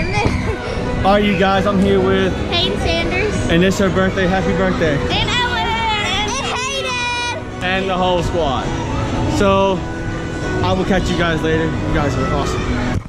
Are All right, you guys, I'm here with, Peyton Sanders. and it's her birthday. Happy birthday. And Ellen. And Hayden. And the whole squad. So, I will catch you guys later. You guys are awesome.